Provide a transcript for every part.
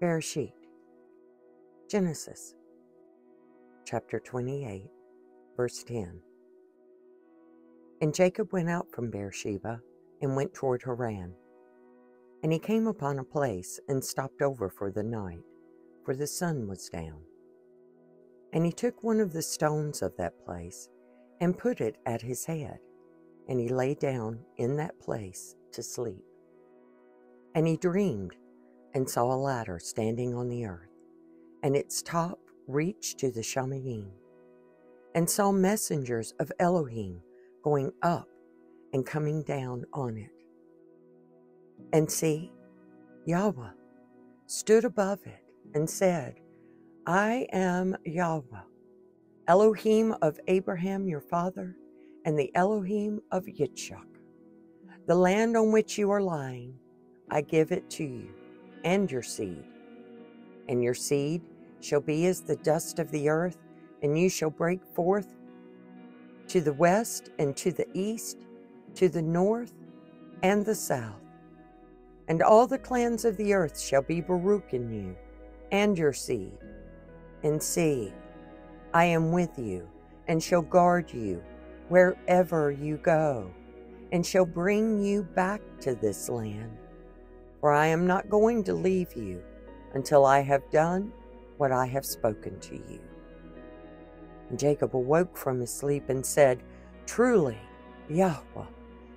Bereshit. Genesis chapter 28, verse 10. And Jacob went out from Beersheba and went toward Haran. And he came upon a place and stopped over for the night, for the sun was down. And he took one of the stones of that place and put it at his head, and he lay down in that place to sleep. And he dreamed and saw a ladder standing on the earth, and its top reached to the Shamayim, and saw messengers of Elohim going up and coming down on it. And see, Yahweh stood above it and said, I am Yahweh, Elohim of Abraham your father, and the Elohim of Yitzchak. The land on which you are lying, I give it to you and your seed. And your seed shall be as the dust of the earth, and you shall break forth to the west and to the east, to the north and the south. And all the clans of the earth shall be Baruch in you and your seed. And see, I am with you and shall guard you wherever you go, and shall bring you back to this land. For I am not going to leave you until I have done what I have spoken to you. And Jacob awoke from his sleep and said, Truly, Yahweh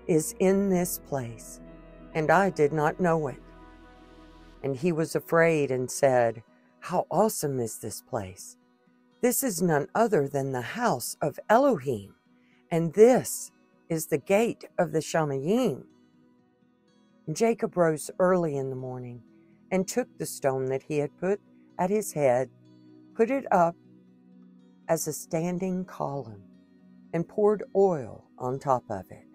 is in this place, and I did not know it. And he was afraid and said, How awesome is this place! This is none other than the house of Elohim, and this is the gate of the Shamayim. And Jacob rose early in the morning and took the stone that he had put at his head, put it up as a standing column, and poured oil on top of it.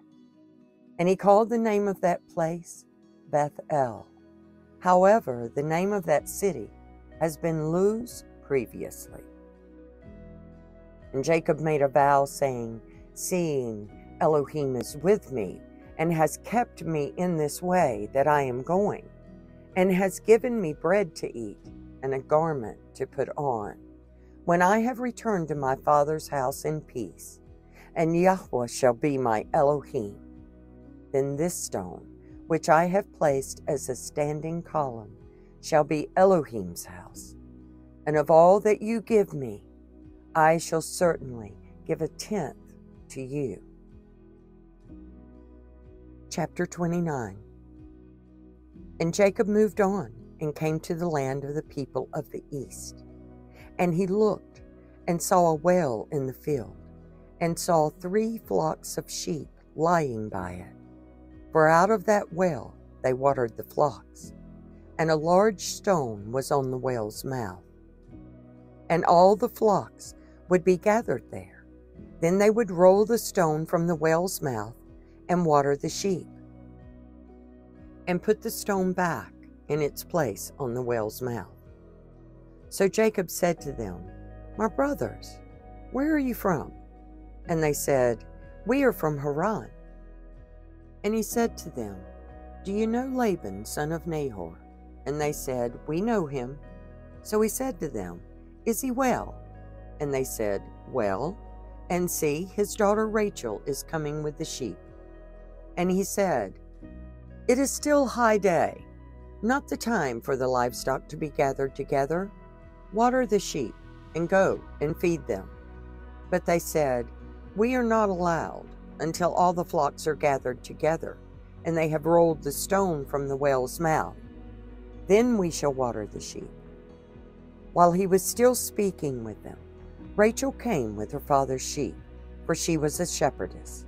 And he called the name of that place Bethel. However, the name of that city has been Luz previously. And Jacob made a vow, saying, Seeing Elohim is with me, and has kept me in this way that I am going, and has given me bread to eat and a garment to put on. When I have returned to my father's house in peace, and Yahweh shall be my Elohim, then this stone, which I have placed as a standing column, shall be Elohim's house. And of all that you give me, I shall certainly give a tenth to you. Chapter 29 And Jacob moved on and came to the land of the people of the east. And he looked and saw a well in the field, and saw three flocks of sheep lying by it. For out of that well they watered the flocks, and a large stone was on the well's mouth. And all the flocks would be gathered there. Then they would roll the stone from the well's mouth and water the sheep, and put the stone back in its place on the well's mouth. So Jacob said to them, My brothers, where are you from? And they said, We are from Haran. And he said to them, Do you know Laban, son of Nahor? And they said, We know him. So he said to them, Is he well? And they said, Well. And see, his daughter Rachel is coming with the sheep. And he said, It is still high day, not the time for the livestock to be gathered together. Water the sheep, and go and feed them. But they said, We are not allowed until all the flocks are gathered together, and they have rolled the stone from the well's mouth. Then we shall water the sheep. While he was still speaking with them, Rachel came with her father's sheep, for she was a shepherdess.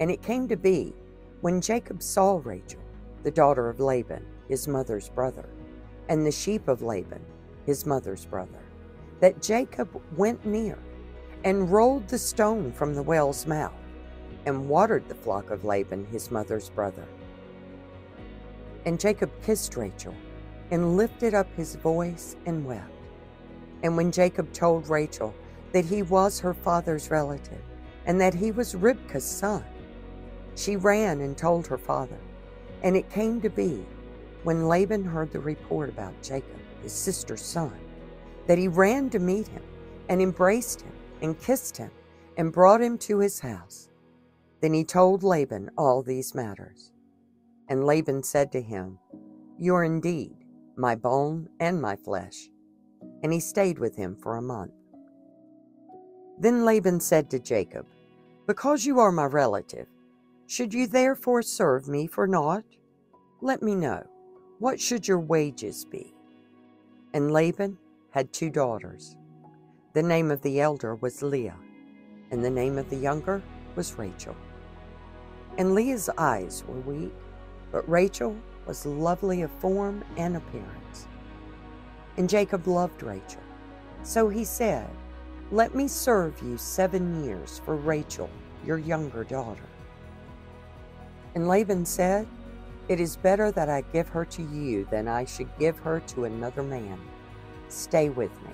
And it came to be, when Jacob saw Rachel, the daughter of Laban, his mother's brother, and the sheep of Laban, his mother's brother, that Jacob went near and rolled the stone from the well's mouth and watered the flock of Laban, his mother's brother. And Jacob kissed Rachel and lifted up his voice and wept. And when Jacob told Rachel that he was her father's relative and that he was Ribkah's son, she ran and told her father. And it came to be, when Laban heard the report about Jacob, his sister's son, that he ran to meet him and embraced him and kissed him and brought him to his house. Then he told Laban all these matters. And Laban said to him, You are indeed my bone and my flesh. And he stayed with him for a month. Then Laban said to Jacob, Because you are my relative, should you therefore serve me for naught? Let me know, what should your wages be? And Laban had two daughters. The name of the elder was Leah, and the name of the younger was Rachel. And Leah's eyes were weak, but Rachel was lovely of form and appearance. And Jacob loved Rachel. So he said, Let me serve you seven years for Rachel, your younger daughter. And Laban said, It is better that I give her to you than I should give her to another man. Stay with me.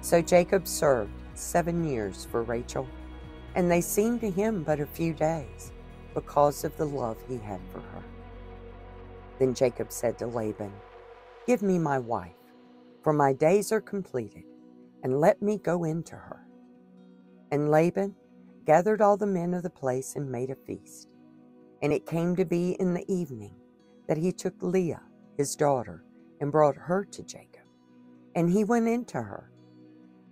So Jacob served seven years for Rachel, and they seemed to him but a few days because of the love he had for her. Then Jacob said to Laban, Give me my wife, for my days are completed, and let me go in to her. And Laban gathered all the men of the place and made a feast. And it came to be in the evening that he took Leah, his daughter, and brought her to Jacob. And he went in to her.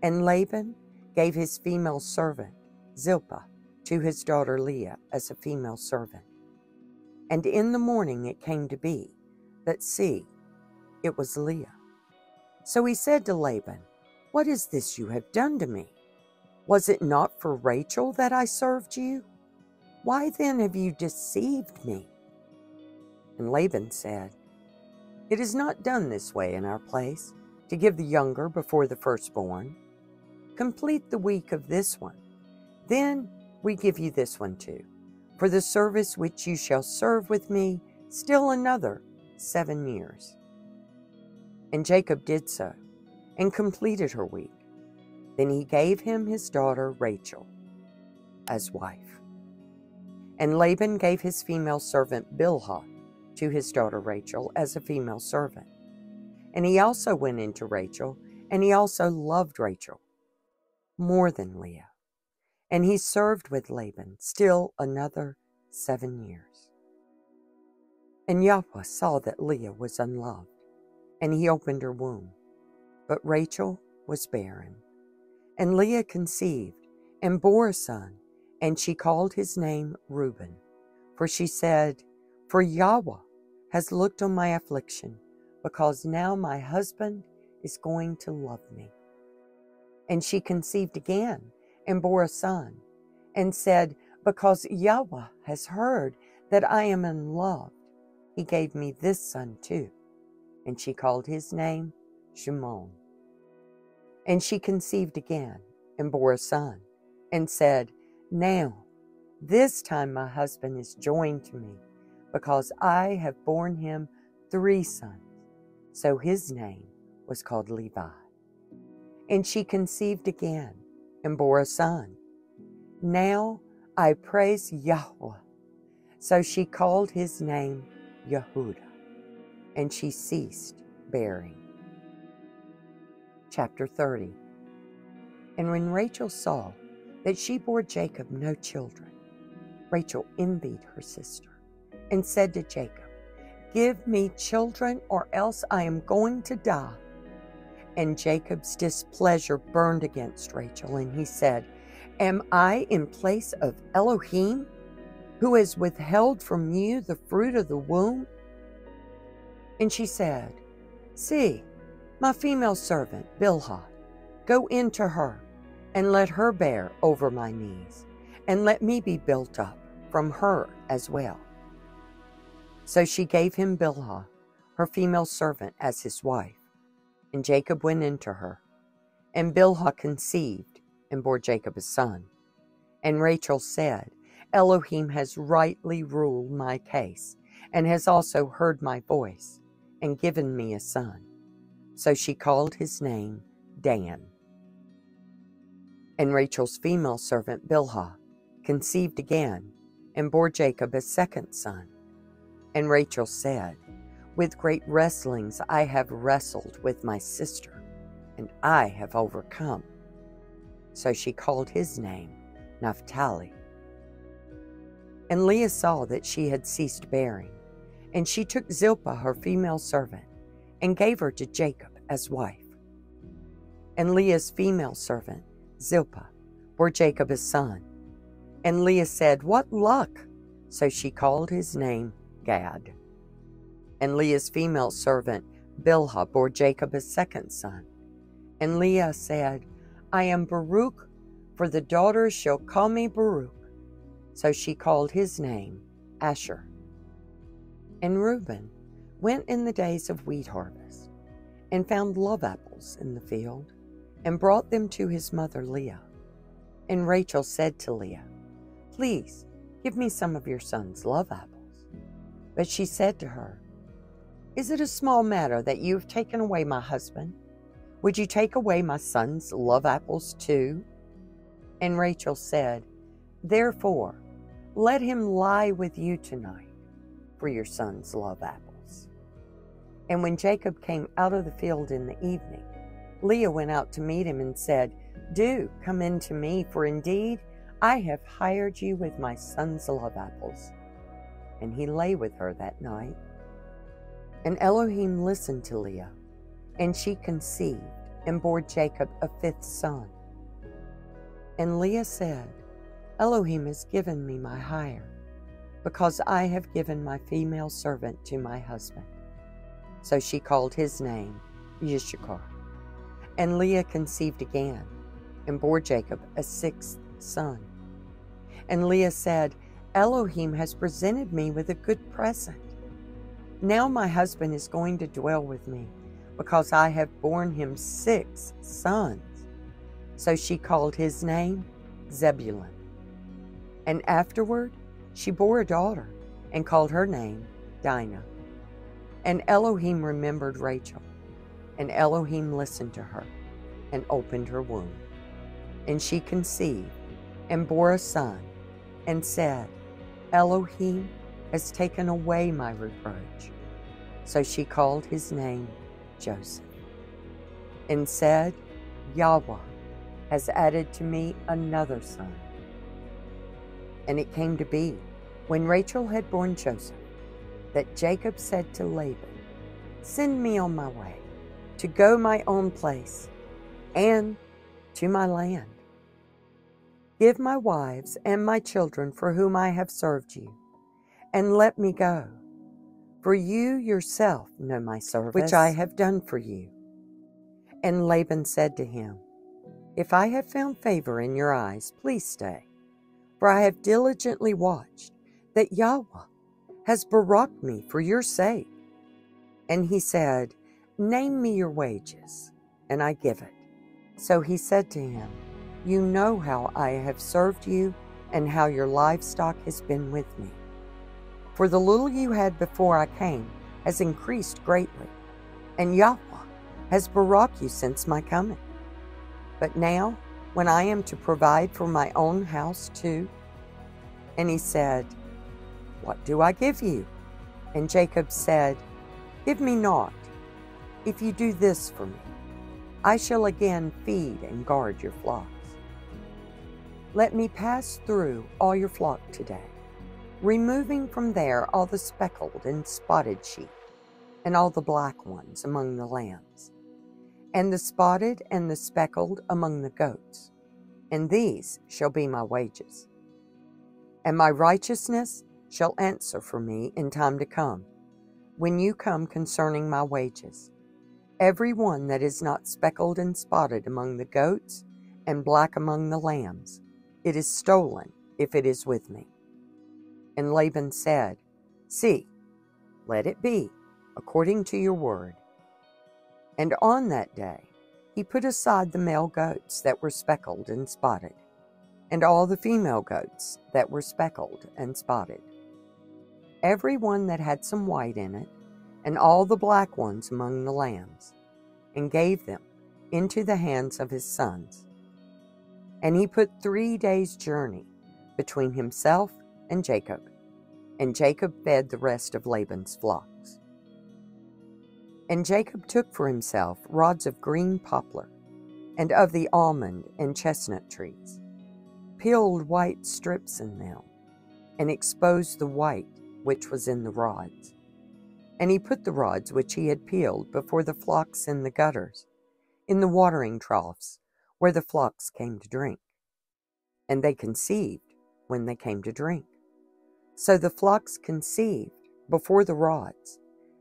And Laban gave his female servant, Zilpah, to his daughter Leah as a female servant. And in the morning it came to be that, see, it was Leah. So he said to Laban, What is this you have done to me? Was it not for Rachel that I served you? Why then have you deceived me? And Laban said, It is not done this way in our place, to give the younger before the firstborn. Complete the week of this one. Then we give you this one too for the service which you shall serve with me still another seven years. And Jacob did so, and completed her week. Then he gave him his daughter Rachel as wife. And Laban gave his female servant Bilhah to his daughter Rachel as a female servant. And he also went into Rachel, and he also loved Rachel more than Leah. And he served with Laban still another seven years. And Yahweh saw that Leah was unloved, and he opened her womb. But Rachel was barren. And Leah conceived and bore a son, and she called his name Reuben. For she said, For Yahweh has looked on my affliction, because now my husband is going to love me. And she conceived again and bore a son, and said, Because Yahweh has heard that I am unloved, he gave me this son too. And she called his name Shimon. And she conceived again and bore a son, and said, Now, this time my husband is joined to me, because I have borne him three sons. So his name was called Levi. And she conceived again and bore a son. Now I praise Yahweh. So she called his name Yehudah, and she ceased bearing. Chapter 30 And when Rachel saw that she bore Jacob no children, Rachel envied her sister and said to Jacob, Give me children, or else I am going to die. And Jacob's displeasure burned against Rachel, and he said, Am I in place of Elohim, who has withheld from you the fruit of the womb? And she said, See, my female servant, Bilhah, go into her, and let her bear over my knees, and let me be built up from her as well. So she gave him Bilhah, her female servant, as his wife. And Jacob went into her. And Bilhah conceived and bore Jacob a son. And Rachel said, Elohim has rightly ruled my case, and has also heard my voice, and given me a son. So she called his name Dan. And Rachel's female servant Bilhah conceived again, and bore Jacob a second son. And Rachel said, With great wrestlings I have wrestled with my sister, and I have overcome. So she called his name Naphtali. And Leah saw that she had ceased bearing, and she took Zilpah, her female servant, and gave her to Jacob as wife. And Leah's female servant, Zilpah, bore Jacob son. And Leah said, What luck! So she called his name Gad. And Leah's female servant, Bilhah, bore Jacob a second son. And Leah said, I am Baruch, for the daughters shall call me Baruch. So she called his name Asher. And Reuben went in the days of wheat harvest, and found love apples in the field, and brought them to his mother Leah. And Rachel said to Leah, Please give me some of your son's love apples. But she said to her, Is it a small matter that you have taken away my husband? Would you take away my son's love apples too? And Rachel said, Therefore, let him lie with you tonight for your son's love apples. And when Jacob came out of the field in the evening, Leah went out to meet him and said, Do come in to me, for indeed I have hired you with my son's love apples. And he lay with her that night. And Elohim listened to Leah, and she conceived and bore Jacob a fifth son. And Leah said, Elohim has given me my hire, because I have given my female servant to my husband. So she called his name Yishakar. And Leah conceived again, and bore Jacob a sixth son. And Leah said, Elohim has presented me with a good present. Now my husband is going to dwell with me, because I have borne him six sons. So she called his name Zebulun. And afterward she bore a daughter and called her name Dinah. And Elohim remembered Rachel, and Elohim listened to her and opened her womb. And she conceived and bore a son and said, Elohim has taken away my reproach. So she called his name Joseph and said, Yahweh has added to me another son. And it came to be, when Rachel had borne Joseph, that Jacob said to Laban, Send me on my way to go my own place and to my land. Give my wives and my children for whom I have served you, and let me go. For you yourself know my service, which I have done for you. And Laban said to him, If I have found favor in your eyes, please stay. For I have diligently watched that Yahweh has baraked me for your sake. And he said, Name me your wages, and I give it. So he said to him, You know how I have served you, and how your livestock has been with me. For the little you had before I came has increased greatly, and Yahweh has baraked you since my coming. But now when I am to provide for my own house too? And he said, What do I give you? And Jacob said, Give me naught. If you do this for me, I shall again feed and guard your flocks. Let me pass through all your flock today, removing from there all the speckled and spotted sheep, and all the black ones among the lambs and the spotted and the speckled among the goats, and these shall be my wages. And my righteousness shall answer for me in time to come, when you come concerning my wages. Every one that is not speckled and spotted among the goats, and black among the lambs, it is stolen if it is with me. And Laban said, See, let it be according to your word. And on that day he put aside the male goats that were speckled and spotted, and all the female goats that were speckled and spotted, every one that had some white in it, and all the black ones among the lambs, and gave them into the hands of his sons. And he put three days' journey between himself and Jacob, and Jacob fed the rest of Laban's flocks. And Jacob took for himself rods of green poplar, and of the almond and chestnut trees, peeled white strips in them, and exposed the white which was in the rods. And he put the rods which he had peeled before the flocks in the gutters, in the watering troughs, where the flocks came to drink. And they conceived when they came to drink. So the flocks conceived before the rods,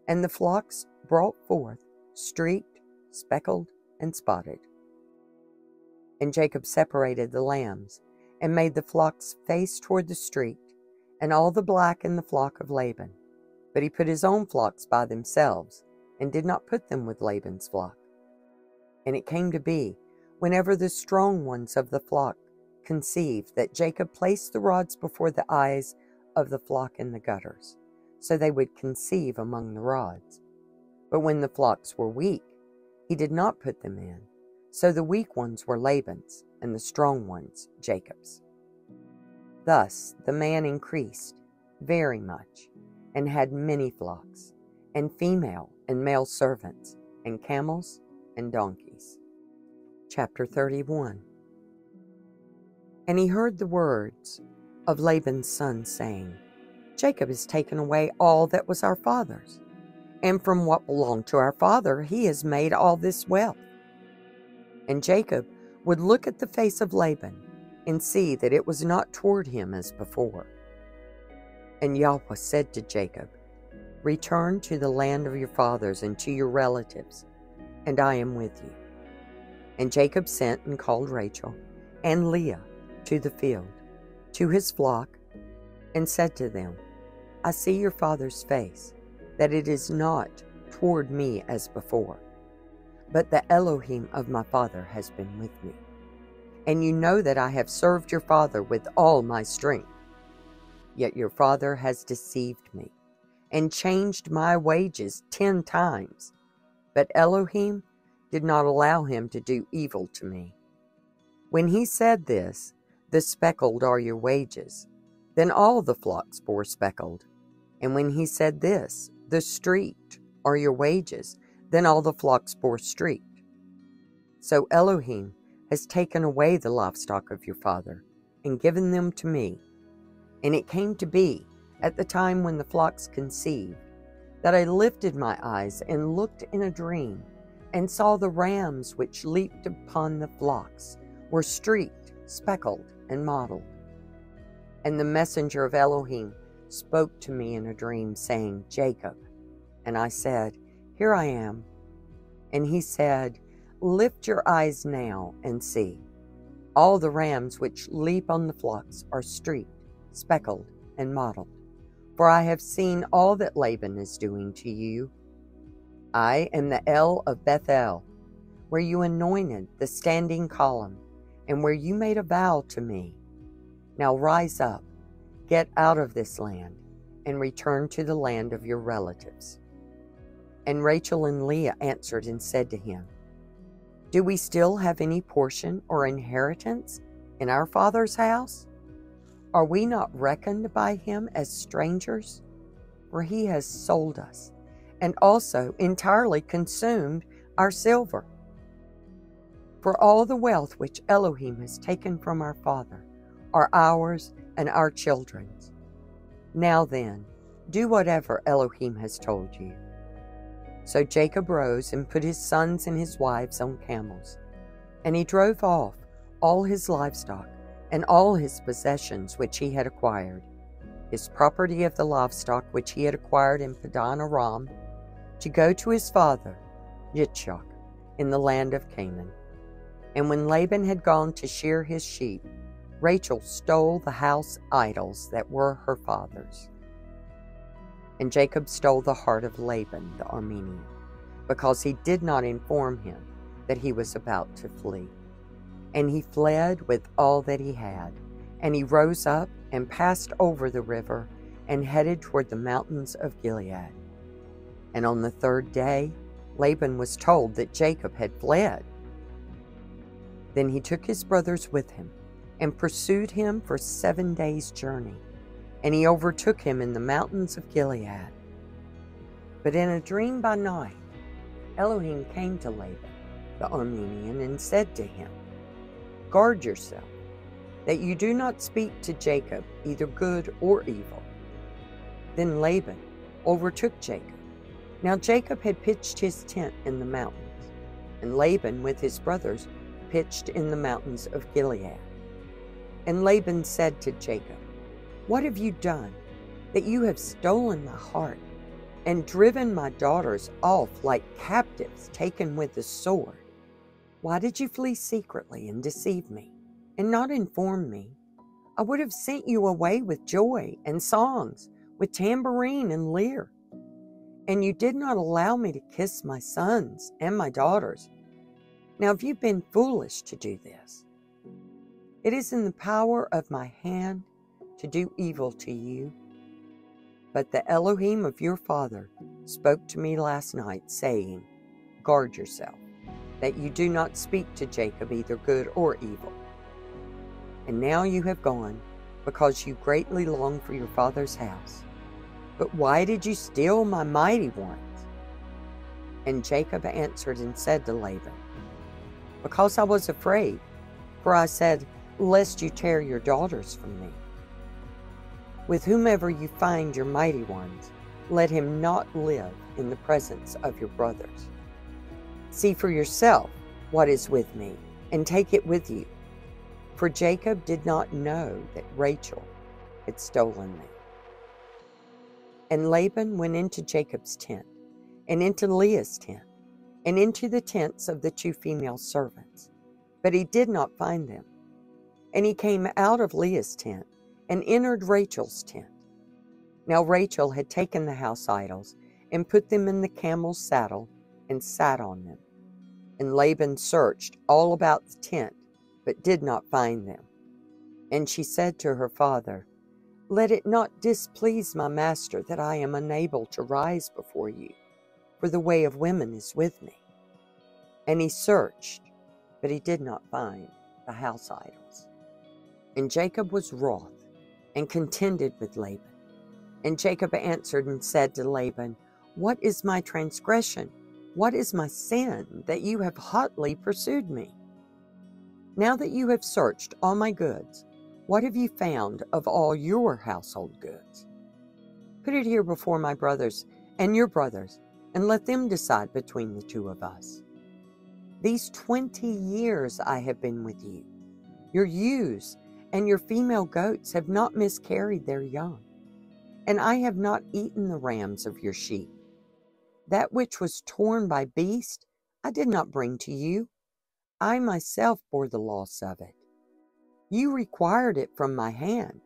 and the flocks brought forth streaked, speckled, and spotted. And Jacob separated the lambs, and made the flocks face toward the streaked, and all the black in the flock of Laban. But he put his own flocks by themselves, and did not put them with Laban's flock. And it came to be, whenever the strong ones of the flock conceived, that Jacob placed the rods before the eyes of the flock in the gutters, so they would conceive among the rods. But when the flocks were weak, he did not put them in. So the weak ones were Laban's, and the strong ones Jacob's. Thus the man increased very much, and had many flocks, and female and male servants, and camels and donkeys. Chapter 31 And he heard the words of Laban's son, saying, Jacob has taken away all that was our father's, and from what belonged to our father he has made all this wealth. And Jacob would look at the face of Laban and see that it was not toward him as before. And Yahweh said to Jacob, Return to the land of your fathers and to your relatives, and I am with you. And Jacob sent and called Rachel and Leah to the field, to his flock, and said to them, I see your father's face, that it is not toward me as before, but the Elohim of my father has been with me. And you know that I have served your father with all my strength. Yet your father has deceived me and changed my wages ten times. But Elohim did not allow him to do evil to me. When he said this, the speckled are your wages, then all the flocks bore speckled. And when he said this, the streaked are your wages, then all the flocks bore streaked. So Elohim has taken away the livestock of your father and given them to me. And it came to be, at the time when the flocks conceived, that I lifted my eyes and looked in a dream, and saw the rams which leaped upon the flocks were streaked, speckled, and mottled. And the messenger of Elohim spoke to me in a dream, saying, Jacob. And I said, Here I am. And he said, Lift your eyes now and see. All the rams which leap on the flocks are streaked, speckled, and mottled. For I have seen all that Laban is doing to you. I am the El of Bethel, where you anointed the standing column, and where you made a vow to me. Now rise up, get out of this land, and return to the land of your relatives. And Rachel and Leah answered and said to him, do we still have any portion or inheritance in our Father's house? Are we not reckoned by him as strangers? For he has sold us, and also entirely consumed our silver. For all the wealth which Elohim has taken from our Father are ours and our children's. Now then, do whatever Elohim has told you. So Jacob rose and put his sons and his wives on camels. And he drove off all his livestock and all his possessions which he had acquired, his property of the livestock which he had acquired in Padan Aram, to go to his father, Yitzchak, in the land of Canaan. And when Laban had gone to shear his sheep, Rachel stole the house idols that were her father's. And Jacob stole the heart of Laban the Aramean, because he did not inform him that he was about to flee. And he fled with all that he had. And he rose up and passed over the river and headed toward the mountains of Gilead. And on the third day, Laban was told that Jacob had fled. Then he took his brothers with him and pursued him for seven days' journey and he overtook him in the mountains of Gilead. But in a dream by night, Elohim came to Laban, the Aramean, and said to him, Guard yourself, that you do not speak to Jacob either good or evil. Then Laban overtook Jacob. Now Jacob had pitched his tent in the mountains, and Laban with his brothers pitched in the mountains of Gilead. And Laban said to Jacob, What have you done, that you have stolen my heart, and driven my daughters off like captives taken with the sword? Why did you flee secretly and deceive me, and not inform me? I would have sent you away with joy and songs, with tambourine and lyre. And you did not allow me to kiss my sons and my daughters. Now, have you been foolish to do this? It is in the power of my hand to do evil to you. But the Elohim of your father spoke to me last night, saying, Guard yourself, that you do not speak to Jacob either good or evil. And now you have gone, because you greatly long for your father's house. But why did you steal my mighty ones? And Jacob answered and said to Laban, Because I was afraid, for I said, Lest you tear your daughters from me. With whomever you find your mighty ones, let him not live in the presence of your brothers. See for yourself what is with me, and take it with you. For Jacob did not know that Rachel had stolen me. And Laban went into Jacob's tent, and into Leah's tent, and into the tents of the two female servants. But he did not find them. And he came out of Leah's tent and entered Rachel's tent. Now Rachel had taken the house idols and put them in the camel's saddle and sat on them. And Laban searched all about the tent, but did not find them. And she said to her father, Let it not displease my master that I am unable to rise before you, for the way of women is with me. And he searched, but he did not find the house idols. And Jacob was wroth and contended with Laban. And Jacob answered and said to Laban, What is my transgression? What is my sin that you have hotly pursued me? Now that you have searched all my goods, what have you found of all your household goods? Put it here before my brothers and your brothers, and let them decide between the two of us. These twenty years I have been with you. Your ewes and your female goats have not miscarried their young, and I have not eaten the rams of your sheep. That which was torn by beast, I did not bring to you. I myself bore the loss of it. You required it from my hand,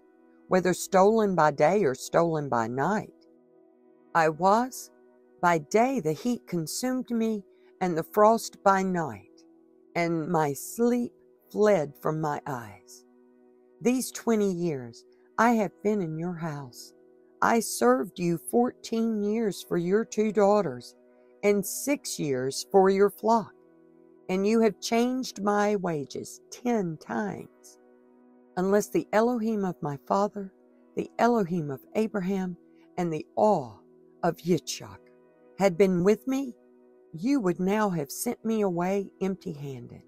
whether stolen by day or stolen by night. I was, by day the heat consumed me, and the frost by night, and my sleep fled from my eyes. These 20 years I have been in your house. I served you 14 years for your two daughters and six years for your flock, and you have changed my wages 10 times. Unless the Elohim of my father, the Elohim of Abraham, and the awe of Yitzchak had been with me, you would now have sent me away empty handed.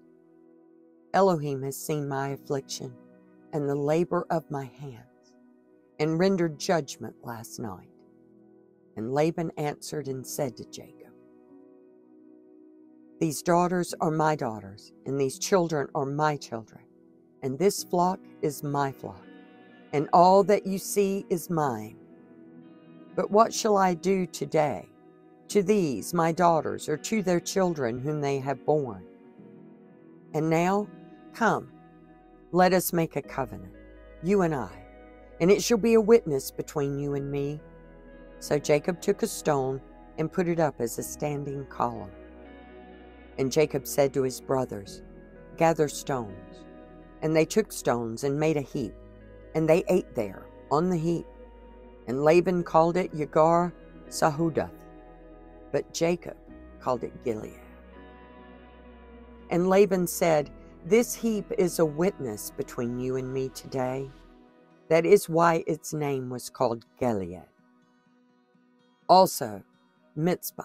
Elohim has seen my affliction and the labor of my hands, and rendered judgment last night. And Laban answered and said to Jacob, These daughters are my daughters, and these children are my children, and this flock is my flock, and all that you see is mine. But what shall I do today to these, my daughters, or to their children whom they have borne? And now, come, let us make a covenant, you and I, and it shall be a witness between you and me. So Jacob took a stone and put it up as a standing column. And Jacob said to his brothers, Gather stones. And they took stones and made a heap, and they ate there on the heap. And Laban called it Yagar Sahudath, but Jacob called it Gilead. And Laban said, this heap is a witness between you and me today. That is why its name was called Gilead. Also, Mizpah,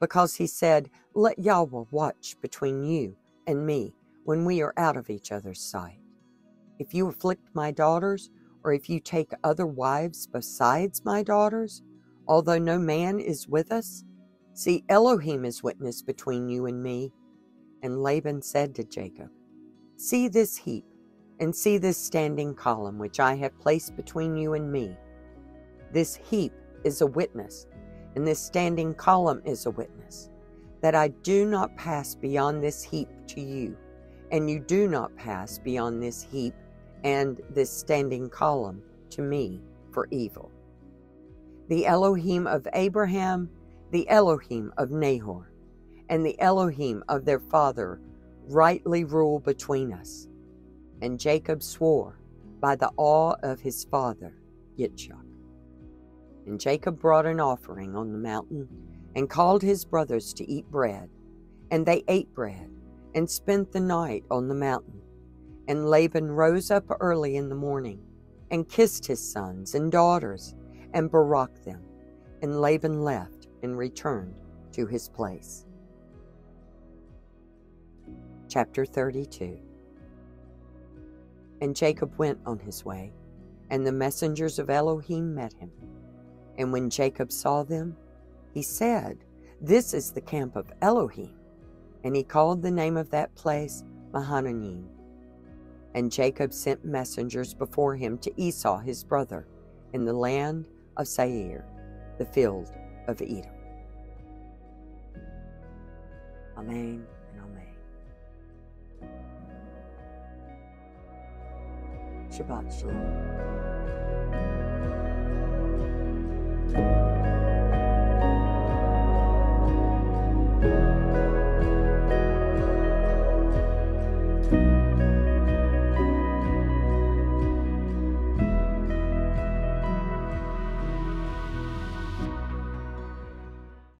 because he said, Let Yahweh watch between you and me when we are out of each other's sight. If you afflict my daughters, or if you take other wives besides my daughters, although no man is with us, see, Elohim is witness between you and me. And Laban said to Jacob, See this heap, and see this standing column which I have placed between you and me. This heap is a witness, and this standing column is a witness, that I do not pass beyond this heap to you, and you do not pass beyond this heap and this standing column to me for evil. The Elohim of Abraham, the Elohim of Nahor, and the Elohim of their father rightly rule between us. And Jacob swore by the awe of his father, Yitzchak. And Jacob brought an offering on the mountain and called his brothers to eat bread. And they ate bread and spent the night on the mountain. And Laban rose up early in the morning and kissed his sons and daughters and barak them. And Laban left and returned to his place. Chapter 32 And Jacob went on his way, and the messengers of Elohim met him. And when Jacob saw them, he said, This is the camp of Elohim. And he called the name of that place Mahananim. And Jacob sent messengers before him to Esau his brother in the land of Seir, the field of Edom. Amen. 是吧？是。